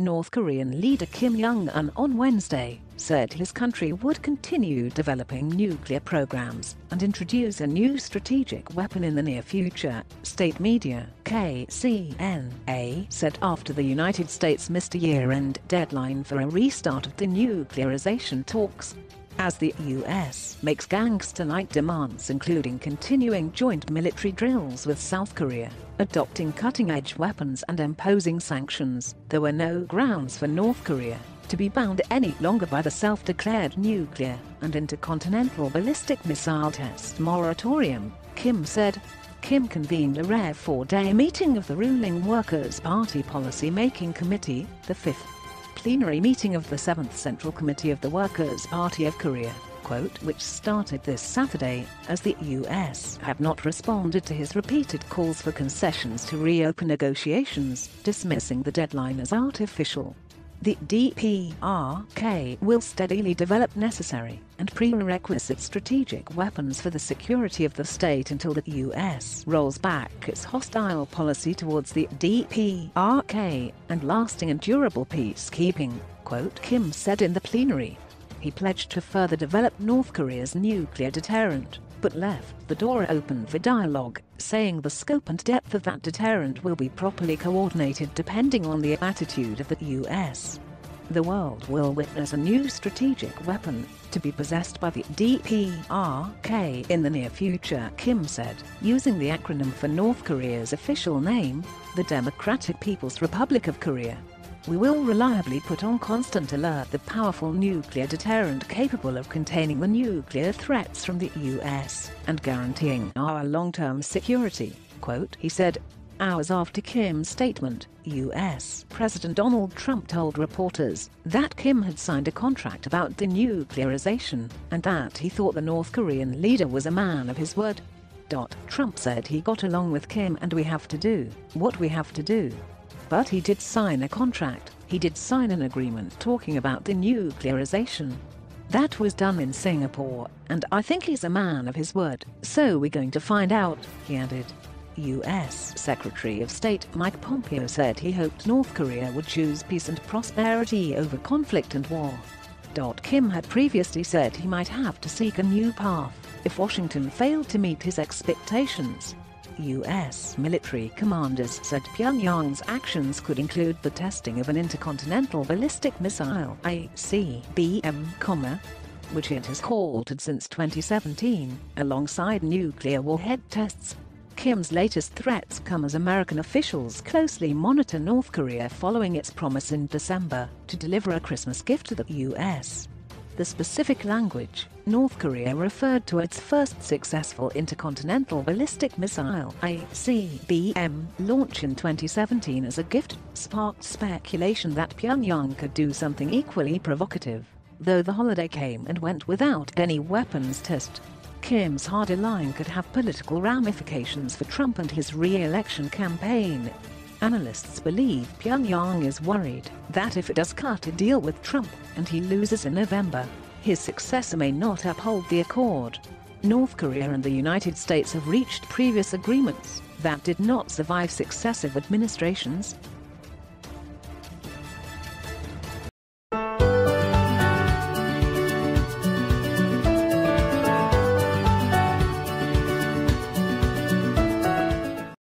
North Korean leader Kim Jong-un on Wednesday said his country would continue developing nuclear programs and introduce a new strategic weapon in the near future, state media KCNA said after the United States missed a year-end deadline for a restart of denuclearization talks. As the US makes gangster-like demands including continuing joint military drills with South Korea, adopting cutting-edge weapons and imposing sanctions, there were no grounds for North Korea to be bound any longer by the self-declared nuclear and intercontinental ballistic missile test moratorium, Kim said. Kim convened a rare four-day meeting of the ruling Workers' Party Policy Making Committee, the fifth plenary meeting of the 7th Central Committee of the Workers' Party of Korea, quote, which started this Saturday, as the US have not responded to his repeated calls for concessions to reopen negotiations, dismissing the deadline as artificial. The DPRK will steadily develop necessary and prerequisite strategic weapons for the security of the state until the US rolls back its hostile policy towards the DPRK and lasting and durable peacekeeping, quote Kim said in the plenary. He pledged to further develop North Korea's nuclear deterrent, but left the door open for dialogue, saying the scope and depth of that deterrent will be properly coordinated depending on the attitude of the US. The world will witness a new strategic weapon to be possessed by the DPRK in the near future, Kim said, using the acronym for North Korea's official name, the Democratic People's Republic of Korea. We will reliably put on constant alert the powerful nuclear deterrent capable of containing the nuclear threats from the US and guaranteeing our long-term security, quote, he said. Hours after Kim's statement, US President Donald Trump told reporters that Kim had signed a contract about denuclearization and that he thought the North Korean leader was a man of his word. Trump said he got along with Kim and we have to do what we have to do. But he did sign a contract, he did sign an agreement talking about denuclearization. That was done in Singapore, and I think he's a man of his word, so we're going to find out, he added. U.S. Secretary of State Mike Pompeo said he hoped North Korea would choose peace and prosperity over conflict and war. Kim had previously said he might have to seek a new path if Washington failed to meet his expectations. U.S. military commanders said Pyongyang's actions could include the testing of an intercontinental ballistic missile ICBM, which it has halted since 2017, alongside nuclear warhead tests. Kim's latest threats come as American officials closely monitor North Korea following its promise in December to deliver a Christmas gift to the U.S the specific language, North Korea referred to its first successful intercontinental ballistic missile ICBM launch in 2017 as a gift, sparked speculation that Pyongyang could do something equally provocative, though the holiday came and went without any weapons test. Kim's harder line could have political ramifications for Trump and his re-election campaign. Analysts believe Pyongyang is worried that if it does cut a deal with Trump and he loses in November, his successor may not uphold the accord. North Korea and the United States have reached previous agreements that did not survive successive administrations,